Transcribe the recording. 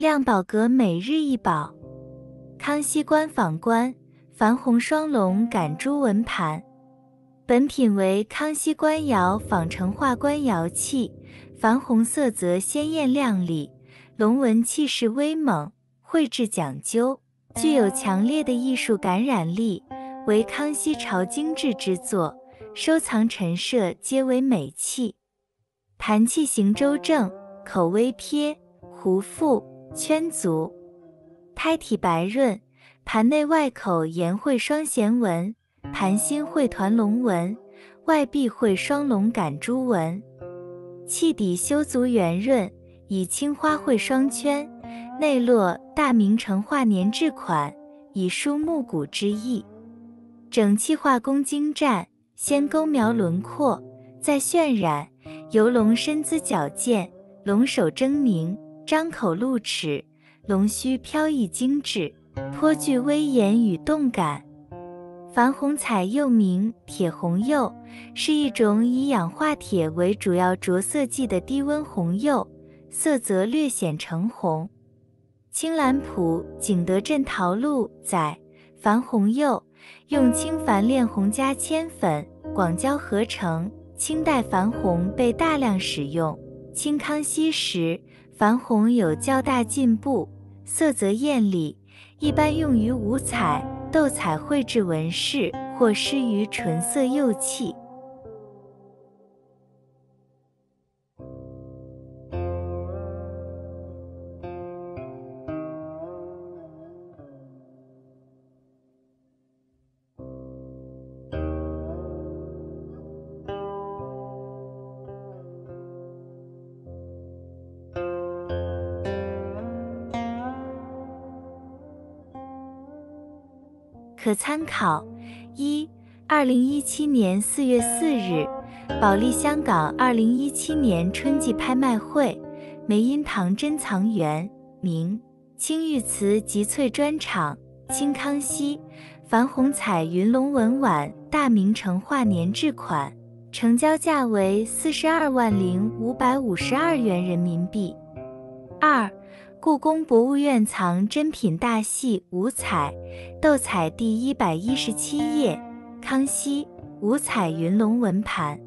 亮宝阁每日一宝，康熙官仿官矾红双龙感珠纹盘。本品为康熙官窑仿成化官窑器，矾红色泽鲜艳亮丽，龙纹气势威猛，绘制讲究，具有强烈的艺术感染力，为康熙朝精致之作，收藏陈设皆为美器。盘器形周正，口微撇，弧腹。圈足，胎体白润，盘内外口沿绘双弦纹，盘心绘团龙纹，外壁绘双龙感珠纹。器底修足圆润，以青花绘双圈，内落大明成化年制款，以书木骨之意。整器画工精湛，先勾描轮廓，再渲染，游龙身姿矫健，龙首狰狞。张口露齿，龙须飘逸精致，颇具威严与动感。矾红彩又名铁红釉，是一种以氧化铁为主要着色剂的低温红釉，色泽略显橙红。青蓝谱《景德镇陶录》载，矾红釉用青矾炼红加铅粉、广胶合成，清代矾红被大量使用。清康熙时。矾红有较大进步，色泽艳丽，一般用于五彩、斗彩绘制纹饰，或施于纯色釉器。可参考：一、二零一七年四月四日，保利香港二零一七年春季拍卖会，梅荫堂珍藏园，明清玉瓷极翠专场，清康熙，矾红彩云龙纹碗，大明成化年制款，成交价为四十二万零五百五十二元人民币。二。故宫博物院藏珍品大戏五彩斗彩第一百一十七页，康熙五彩云龙纹盘。